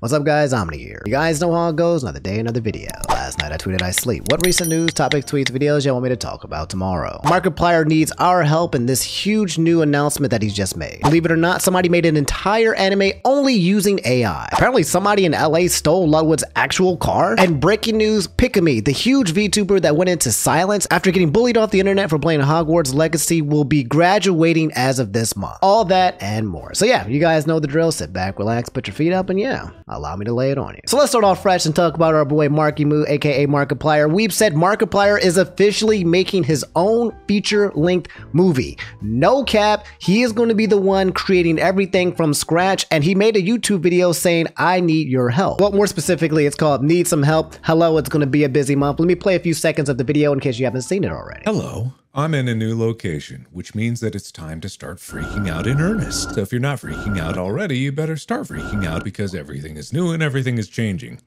What's up guys, Omni here. You guys know how it goes, another day, another video. Last night I tweeted I sleep. What recent news, topics, tweets, videos y'all want me to talk about tomorrow? Markiplier needs our help in this huge new announcement that he's just made. Believe it or not, somebody made an entire anime only using AI. Apparently somebody in LA stole Ludwig's actual car. And breaking news, Pikamee, the huge VTuber that went into silence after getting bullied off the internet for playing Hogwarts Legacy will be graduating as of this month. All that and more. So yeah, you guys know the drill. Sit back, relax, put your feet up, and yeah, allow me to lay it on you. So let's start off fresh and talk about our boy Markimoo, aka Markiplier. We've said Markiplier is officially making his own feature-length movie. No cap, he is going to be the one creating everything from scratch, and he made a YouTube video saying, I need your help. Well, more specifically, it's called Need Some Help. Hello, it's going to be a busy month. Let me play a few seconds of the video in case you haven't seen it already. Hello. I'm in a new location, which means that it's time to start freaking out in earnest. So if you're not freaking out already, you better start freaking out because everything is new and everything is changing.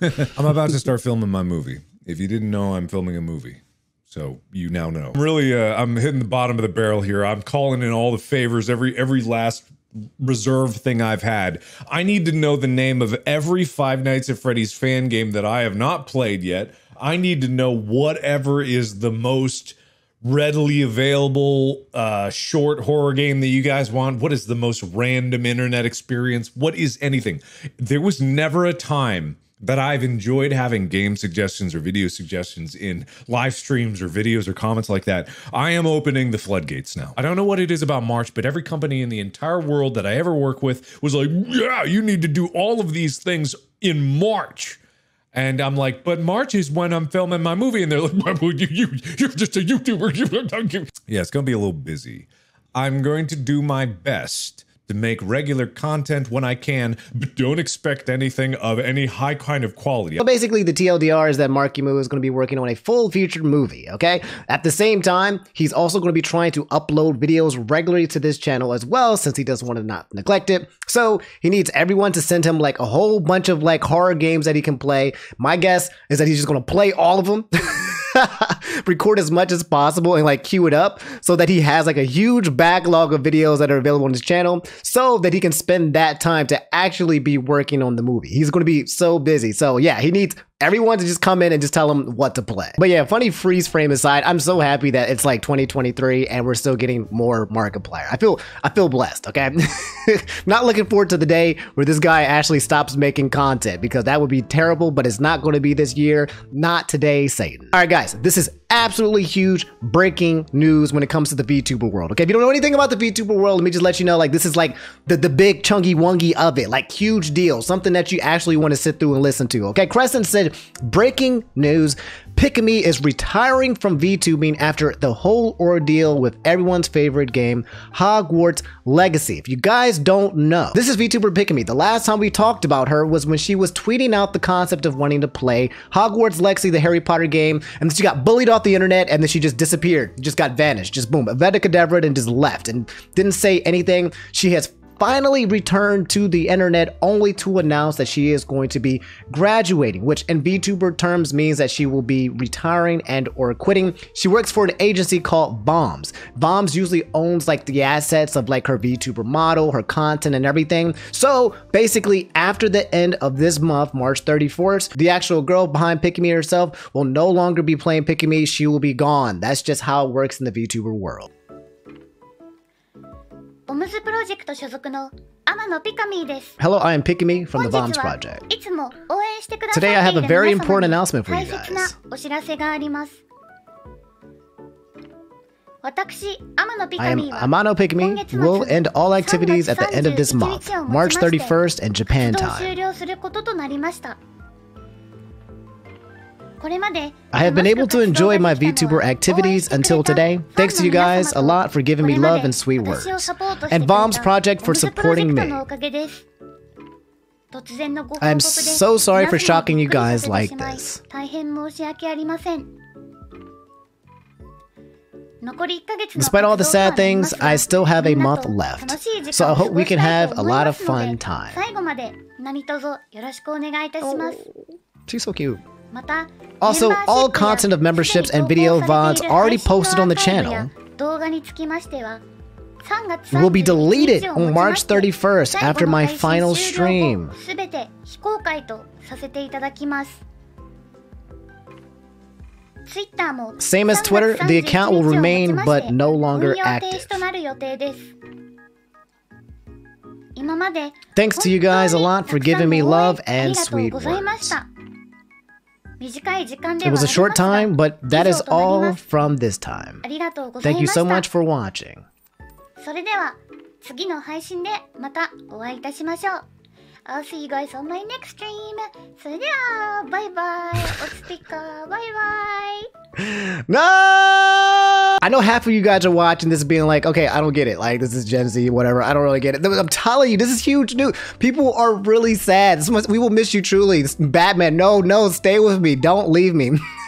I'm about to start filming my movie. If you didn't know, I'm filming a movie. So you now know. I'm really, uh, I'm hitting the bottom of the barrel here. I'm calling in all the favors, every every last reserve thing I've had. I need to know the name of every Five Nights at Freddy's fan game that I have not played yet. I need to know whatever is the most readily available uh short horror game that you guys want what is the most random internet experience what is anything there was never a time that I've enjoyed having game suggestions or video suggestions in live streams or videos or comments like that. I am opening the floodgates now. I don't know what it is about March, but every company in the entire world that I ever work with was like, yeah, you need to do all of these things in March. And I'm like, but March is when I'm filming my movie. And they're like, you, you, you're just a YouTuber. yeah, it's going to be a little busy. I'm going to do my best to make regular content when I can, but don't expect anything of any high kind of quality. So basically, the TLDR is that Markimoo is going to be working on a full featured movie, okay? At the same time, he's also going to be trying to upload videos regularly to this channel as well, since he doesn't want to not neglect it. So he needs everyone to send him like a whole bunch of like horror games that he can play. My guess is that he's just going to play all of them. record as much as possible and like queue it up so that he has like a huge backlog of videos that are available on his channel so that he can spend that time to actually be working on the movie. He's going to be so busy. So yeah, he needs everyone to just come in and just tell them what to play. But yeah, funny freeze frame aside, I'm so happy that it's like 2023 and we're still getting more Markiplier. I feel I feel blessed, okay? not looking forward to the day where this guy actually stops making content because that would be terrible, but it's not going to be this year. Not today, Satan. All right, guys, this is absolutely huge breaking news when it comes to the VTuber world. Okay, if you don't know anything about the VTuber world, let me just let you know like this is like the, the big chunky wungy of it, like huge deal, something that you actually want to sit through and listen to. Okay, Crescent said breaking news Pikamee is retiring from VTubing after the whole ordeal with everyone's favorite game, Hogwarts Legacy. If you guys don't know, this is VTuber Pikamee. The last time we talked about her was when she was tweeting out the concept of wanting to play Hogwarts Legacy, the Harry Potter game, and then she got bullied off the internet and then she just disappeared, just got vanished, just boom, Avada Kedavra and just left and didn't say anything. She has finally returned to the internet only to announce that she is going to be graduating, which in VTuber terms means that she will be retiring and or quitting. She works for an agency called Voms. Voms usually owns like the assets of like her VTuber model, her content and everything. So basically after the end of this month, March 31st, the actual girl behind Pikamee herself will no longer be playing Pikamee. She will be gone. That's just how it works in the VTuber world. オムズプロジェクト所属の天野ピカミーです。Hello, I am Pikamee from the Voms Project. いつも応援してくださっている Today I have a very important announcement for you guys. 大切なお知らせがあります。私、天野ピカミーは Amano Pikamee will end all activities at the end of this month, March 31st and Japan time. 終了することとなりました。I have been able to enjoy my VTuber activities until today. Thanks to you guys a lot for giving me love and sweet words. And Voms project for supporting me. I am so sorry for shocking you guys like this. Despite all the sad things, I still have a month left, so I hope we can have a lot of fun time. She's so cute. Also, all content of memberships and video VODs already posted on the channel will be deleted on March 31st after my final stream. Same as Twitter, the account will remain but no longer active. Thanks to you guys a lot for giving me love and sweet words. した。短い時間で It は was あ a り short ますが time, but that is 以上となり all ます from this time. ありがとうござい Thank ま you し so た much。for watching. それでは次の配信でまたお会いいたしましょう。I'll see you guys on my next stream. それでは、バイバイ。おつぴか、バイバイ。 No! I know half of you guys are watching this being like, okay, I don't get it. Like, this is Gen Z, whatever. I don't really get it. I'm telling you, this is huge news. People are really sad. Must, we will miss you truly. Batman, no, no, stay with me. Don't leave me.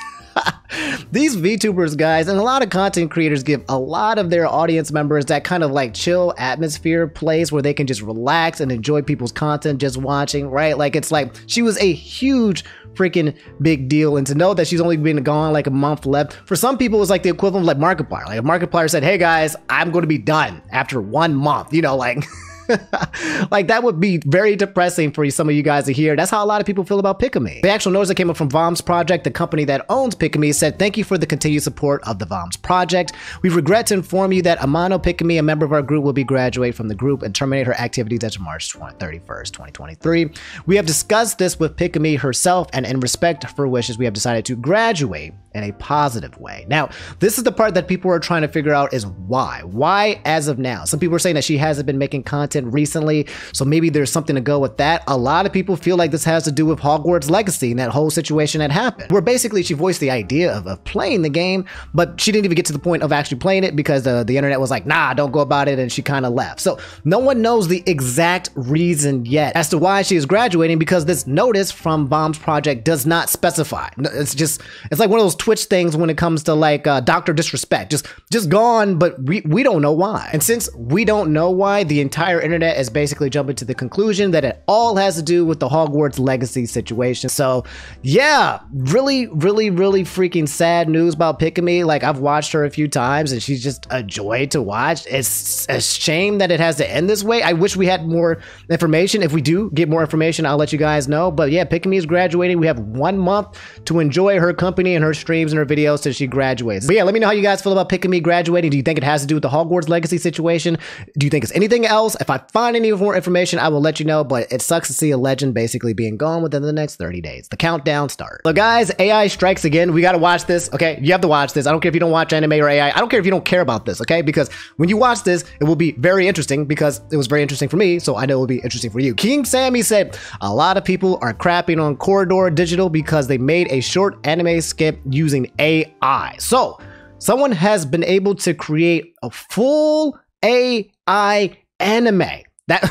These VTubers, guys, and a lot of content creators give a lot of their audience members that kind of like chill atmosphere place where they can just relax and enjoy people's content just watching, right? Like, it's like she was a huge freaking big deal. And to know that she's only been gone like a month left, for some people, it's like the equivalent of like Markiplier. Like, if Markiplier said, hey guys, I'm going to be done after one month, you know, like. like that would be very depressing for some of you guys to hear. That's how a lot of people feel about Pikamee. The actual notice that came up from Voms Project, the company that owns Pikamee, said, Thank you for the continued support of the Voms Project. We regret to inform you that Amano Pikamee, a member of our group, will be graduate from the group and terminate her activities as of March 31st, 2023. We have discussed this with Pikamee herself, and in respect for wishes, we have decided to graduate in a positive way. Now, this is the part that people are trying to figure out is why. Why as of now? Some people are saying that she hasn't been making content recently, so maybe there's something to go with that. A lot of people feel like this has to do with Hogwarts Legacy and that whole situation that happened, where basically she voiced the idea of, of playing the game, but she didn't even get to the point of actually playing it because uh, the internet was like, nah, don't go about it, and she kind of left. So no one knows the exact reason yet as to why she is graduating because this notice from Voms Project does not specify. It's just, it's like one of those Twitch things when it comes to like uh, Doctor Disrespect, just just gone, but we we don't know why. And since we don't know why, the entire internet is basically jumping to the conclusion that it all has to do with the Hogwarts Legacy situation. So yeah, really, really, really freaking sad news about Pikamee. Like I've watched her a few times and she's just a joy to watch. It's a shame that it has to end this way. I wish we had more information. If we do get more information, I'll let you guys know. But yeah, Pikamee is graduating. We have one month to enjoy her company and her streams and her videos till she graduates. But yeah, let me know how you guys feel about Pikamee graduating. Do you think it has to do with the Hogwarts Legacy situation? Do you think it's anything else? If I find any more information, I will let you know. But it sucks to see a legend basically being gone within the next 30 days. The countdown starts. So guys, AI strikes again. We got to watch this. Okay, you have to watch this. I don't care if you don't watch anime or AI. I don't care if you don't care about this. Okay, because when you watch this, it will be very interesting because it was very interesting for me. So I know it will be interesting for you. King Sammy said a lot of people are crapping on Corridor Digital because they made a short anime skip using AI. So someone has been able to create a full AI anime that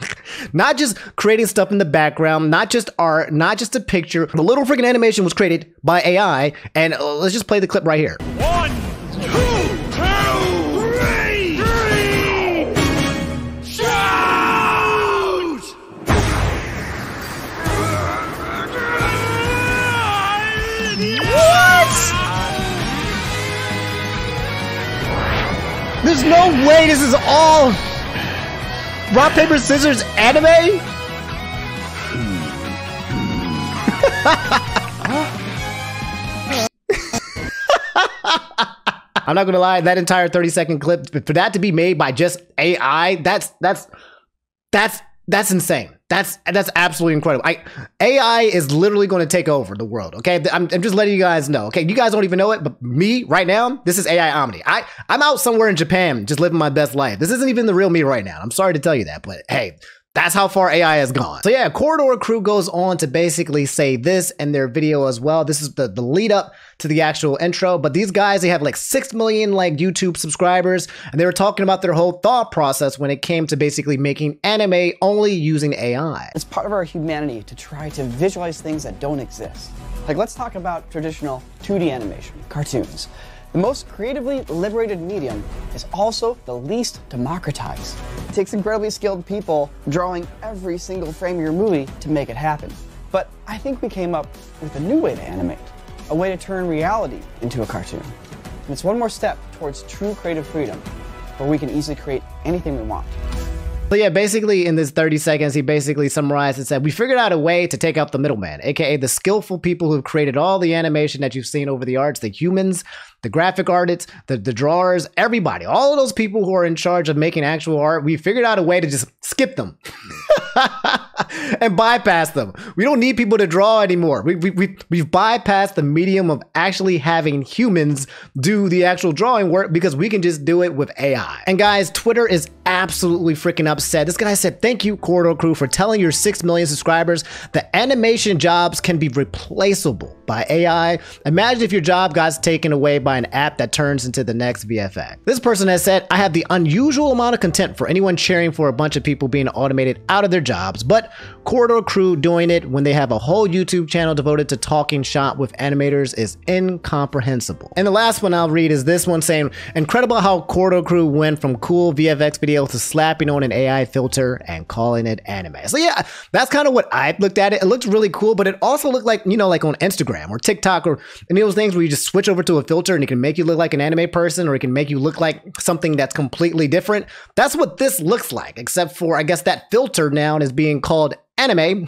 not just creating stuff in the background, not just art, not just a picture. The little freaking animation was created by AI, and uh, let's just play the clip right here. No way this is all rock paper scissors anime. I'm not gonna lie, that entire 30 second clip for that to be made by just AI, that's that's that's that's insane. That's that's absolutely incredible. I AI is literally going to take over the world. Okay, I'm, I'm just letting you guys know. Okay, you guys don't even know it, but me right now, this is AI Omni. I I'm out somewhere in Japan, just living my best life. This isn't even the real me right now. I'm sorry to tell you that, but hey. That's how far AI has gone. So yeah, Corridor Crew goes on to basically say this in their video as well. This is the, the lead up to the actual intro, but these guys, they have like 6 million like YouTube subscribers, and they were talking about their whole thought process when it came to basically making anime only using AI. It's part of our humanity to try to visualize things that don't exist. Like, let's talk about traditional 2D animation, cartoons. The most creatively liberated medium is also the least democratized. It takes incredibly skilled people drawing every single frame of your movie to make it happen. But I think we came up with a new way to animate, a way to turn reality into a cartoon. And it's one more step towards true creative freedom. where we can easily create anything we want. So yeah, basically in this 30 seconds, he basically summarized and said, We figured out a way to take out the middleman, aka the skillful people who've created all the animation that you've seen over the arts, the humans, the graphic artists, the, the drawers, everybody, all of those people who are in charge of making actual art, we figured out a way to just skip them. and bypass them. We don't need people to draw anymore. We, we, we, we've bypassed the medium of actually having humans do the actual drawing work because we can just do it with AI. And guys, Twitter is absolutely freaking upset. This guy said, Thank you, Corridor Crew, for telling your 6 million subscribers that animation jobs can be replaceable by AI. Imagine if your job got taken away by an app that turns into the next VFX. This person has said, I have the unusual amount of contempt for anyone cheering for a bunch of people being automated out of their jobs, but Corridor Crew doing it when they have a whole YouTube channel devoted to talking shop with animators is incomprehensible. And the last one I'll read is this one saying, Incredible how Corridor Crew went from cool VFX video to slapping on an AI filter and calling it anime. So yeah, that's kind of what I looked at it. It looked really cool, but it also looked like, you know, like on Instagram or TikTok or any of those things where you just switch over to a filter and it can make you look like an anime person or it can make you look like something that's completely different. That's what this looks like, except for I guess that filter now is being called anime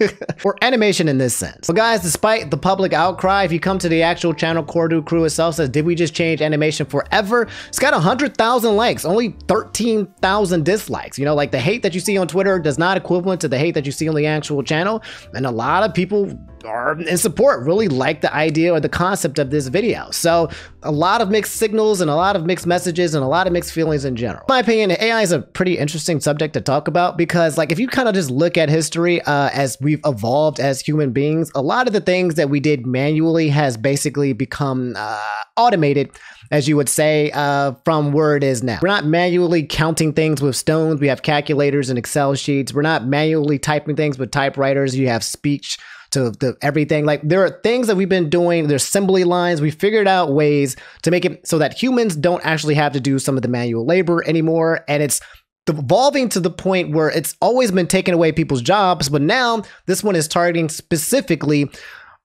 or animation in this sense. So guys, despite the public outcry, if you come to the actual channel, Corridor Crew itself says, did we just change animation forever? It's got 100,000 likes, only 13,000 dislikes. You know, like the hate that you see on Twitter does not equivalent to the hate that you see on the actual channel. And a lot of people are in support, really like the idea or the concept of this video. So a lot of mixed signals and a lot of mixed messages and a lot of mixed feelings in general. In my opinion, AI is a pretty interesting subject to talk about because like if you kind of just look at history uh, as we've evolved as human beings, a lot of the things that we did manually has basically become uh, automated as you would say, uh, from where it is now. We're not manually counting things with stones. We have calculators and Excel sheets. We're not manually typing things with typewriters. You have speech to the everything. Like there are things that we've been doing. There's assembly lines. We figured out ways to make it so that humans don't actually have to do some of the manual labor anymore. And it's evolving to the point where it's always been taking away people's jobs, but now this one is targeting specifically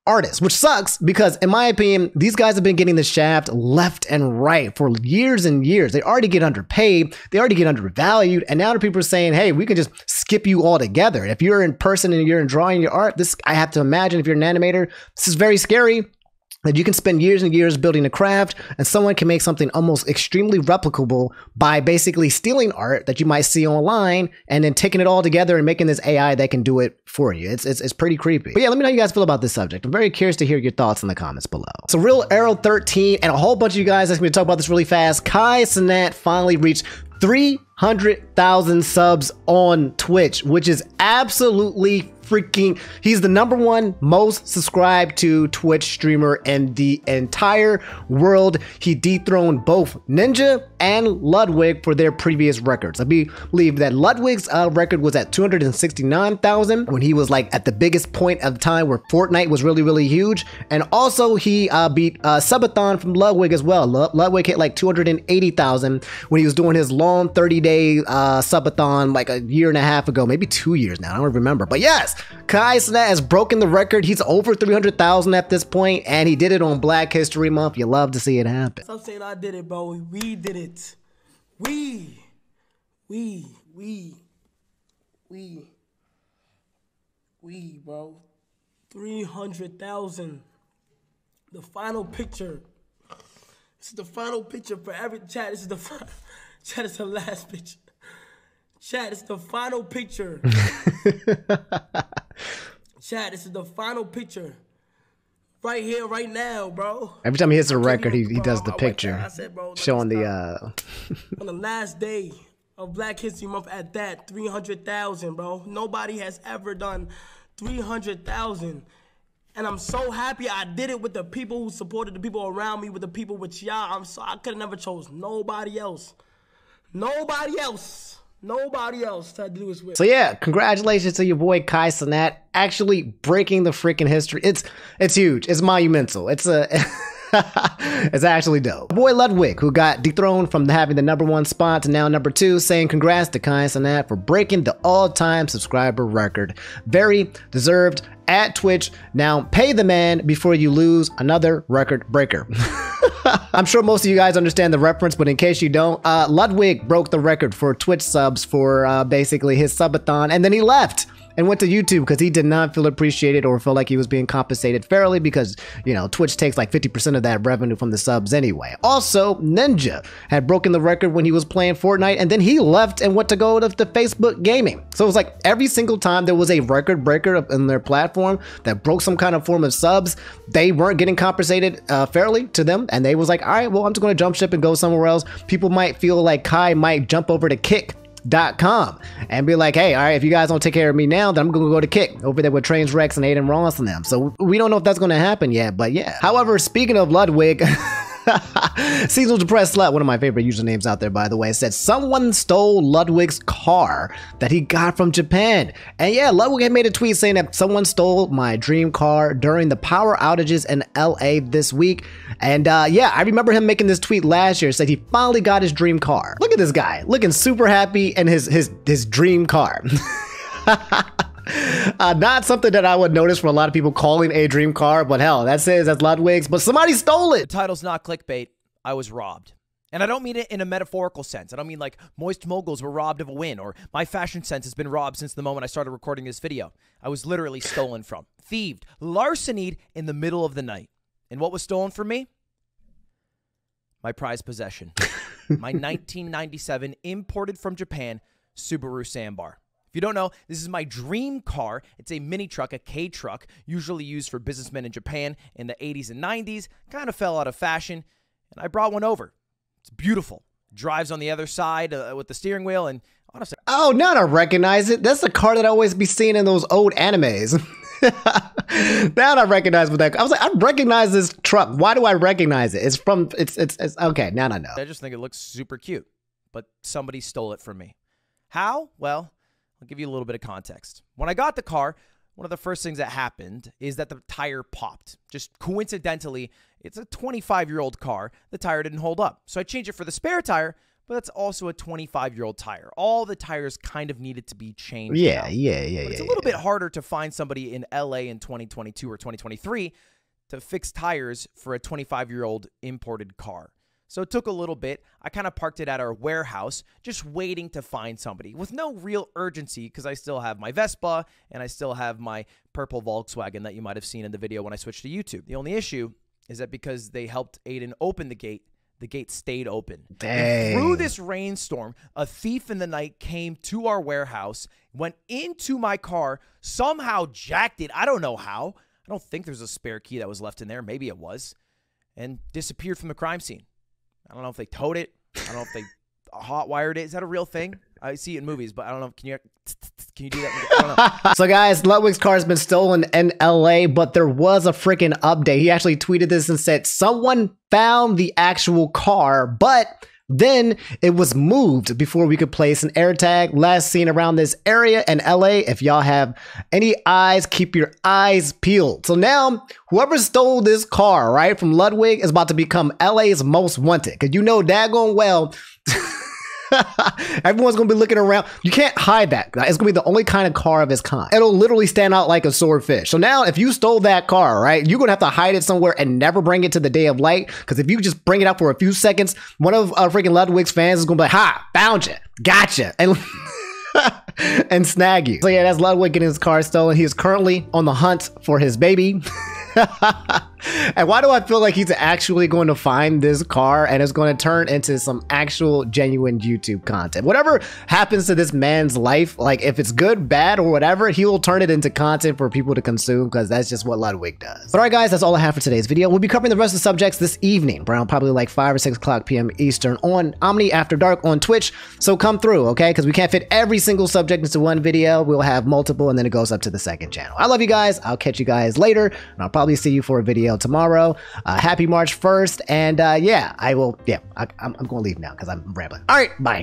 artists, which sucks because, in my opinion, these guys have been getting the shaft left and right for years and years. They already get underpaid, they already get undervalued, and now the people are saying, "Hey, we can just skip you altogether." If you're in person and you're in drawing your art, this I have to imagine if you're an animator, this is very scary that you can spend years and years building a craft and someone can make something almost extremely replicable by basically stealing art that you might see online and then taking it all together and making this AI that can do it for you. It's, it's, it's pretty creepy. But yeah, let me know how you guys feel about this subject. I'm very curious to hear your thoughts in the comments below. So Real Arrow 13 and a whole bunch of you guys asked me to talk about this really fast. Kai Cenat finally reached 300,000 subs on Twitch, which is absolutely freaking he's the number one most subscribed to Twitch streamer in the entire world. He dethroned both Ninja and Ludwig for their previous records. I believe that Ludwig's uh, record was at 269,000 when he was like at the biggest point of the time where Fortnite was really, really huge. And also he uh, beat uh, Subathon from Ludwig as well. Ludwig hit like 280,000 when he was doing his long 30 day uh, Subathon like a year and a half ago, maybe two years now. I don't remember. But yes, Kai Cenat has broken the record. He's over 300,000 at this point, and he did it on Black History Month. You love to see it happen. Stop saying I did it, bro. We did it. We, we, we, we, we, bro. 300,000. The final picture. This is the final picture for every chat. This is the chat. Is the last picture. Chat, it's the final picture. Chat, this is the final picture. Right here, right now, bro. Every time he hits a record, he, he does the picture. Said, bro, showing the uh on the last day of Black History Month at that, 300,000, bro. Nobody has ever done 300,000. And I'm so happy I did it with the people who supported the people around me, with the people with y'all. I'm so I could have never chose nobody else. Nobody else. Nobody else to do this with. So yeah, congratulations to your boy Kai Cenat actually breaking the freaking history. It's it's huge. It's monumental. It's a it's actually dope. Boy Ludwig, who got dethroned from having the number one spot to now number two, saying congrats to Kai Cenat for breaking the all-time subscriber record. Very deserved at Twitch. Now pay the man before you lose another record breaker. I'm sure most of you guys understand the reference, but in case you don't, uh, Ludwig broke the record for Twitch subs for uh, basically his subathon, and then he left and went to YouTube because he did not feel appreciated or feel like he was being compensated fairly because, you know, Twitch takes like 50% of that revenue from the subs anyway. Also, Ninja had broken the record when he was playing Fortnite and then he left and went to go to, to Facebook Gaming. So it was like every single time there was a record breaker in their platform that broke some kind of form of subs, they weren't getting compensated uh, fairly to them. And they was like, all right, well, I'm just going to jump ship and go somewhere else. People might feel like Kai might jump over to Kick dot com and be like, hey, all right, if you guys don't take care of me now, then I'm gonna go to Kick over there with Trainwrecks and Adin Ross and them. So we don't know if that's gonna happen yet, but yeah. However, speaking of Ludwig. Seasonal Depressed Slut, one of my favorite usernames out there, by the way, said someone stole Ludwig's car that he got from Japan. And yeah, Ludwig had made a tweet saying that someone stole my dream car during the power outages in LA this week. And uh, yeah, I remember him making this tweet last year, said he finally got his dream car. Look at this guy, looking super happy in his his his dream car. Uh, not something that I would notice from a lot of people calling a dream car, but hell, that says that's Ludwig's, but somebody stole it. The title's not clickbait. I was robbed. And I don't mean it in a metaphorical sense. I don't mean like moist moguls were robbed of a win or my fashion sense has been robbed since the moment I started recording this video. I was literally stolen from, thieved, larcenied in the middle of the night. And what was stolen from me? My prized possession. my 1997 imported from Japan Subaru Sambar. If you don't know, this is my dream car. It's a mini truck, a K truck, usually used for businessmen in Japan in the 80s and 90s. Kind of fell out of fashion, and I brought one over. It's beautiful. Drives on the other side uh, with the steering wheel, and honestly, Oh, now I recognize it. That's the car that I always be seeing in those old animes. now I recognize what that. I was like, I recognize this truck. Why do I recognize it? It's from. It's it's, it's okay. Now I know. I just think it looks super cute. But somebody stole it from me. How? Well, I'll give you a little bit of context. When I got the car, one of the first things that happened is that the tire popped. Just coincidentally, it's a 25 year old car. The tire didn't hold up. So I changed it for the spare tire, but that's also a 25 year old tire. All the tires kind of needed to be changed. Yeah, yeah, yeah, But yeah. it's a little yeah. bit harder to find somebody in LA in 2022 or 2023 to fix tires for a 25 year old imported car. So it took a little bit. I kind of parked it at our warehouse, just waiting to find somebody with no real urgency because I still have my Vespa and I still have my purple Volkswagen that you might have seen in the video when I switched to YouTube. The only issue is that because they helped Aiden open the gate, the gate stayed open. Through this rainstorm, a thief in the night came to our warehouse, went into my car, somehow jacked it. I don't know how. I don't think there's a spare key that was left in there. Maybe it was. And disappeared from the crime scene. I don't know if they towed it. I don't know if they hot wired it. Is that a real thing? I see it in movies, but I don't know. Can you can you do that? So, guys, Ludwig's car has been stolen in LA, but there was a freaking update. He actually tweeted this and said someone found the actual car, but then it was moved before we could place an air tag. Last seen around this area in LA. If y'all have any eyes, keep your eyes peeled. So now, whoever stole this car, right, from Ludwig is about to become LA's most wanted. Because you know daggone well. Everyone's gonna be looking around. You can't hide that. It's gonna be the only kind of car of its kind. It'll literally stand out like a swordfish. So now, if you stole that car, right, you're gonna have to hide it somewhere and never bring it to the day of light. Because if you just bring it out for a few seconds, one of uh, freaking Ludwig's fans is gonna be like, "Ha, found you, gotcha," and and snag you. So yeah, that's Ludwig getting his car stolen. He is currently on the hunt for his baby. and why do I feel like he's actually going to find this car and it's going to turn into some actual genuine YouTube content? Whatever happens to this man's life, like if it's good, bad, or whatever, he will turn it into content for people to consume because that's just what Ludwig does. But all right, guys, that's all I have for today's video. We'll be covering the rest of the subjects this evening, around probably like 5 or 6 o'clock p.m. Eastern on Omni After Dark on Twitch. So come through, okay? Because we can't fit every single subject into one video. We'll have multiple and then it goes up to the second channel. I love you guys. I'll catch you guys later and I'll probably see you for a video tomorrow. Uh, happy March 1st. And uh, yeah, I will, yeah, I, I'm, I'm going to leave now because I'm rambling. All right, bye.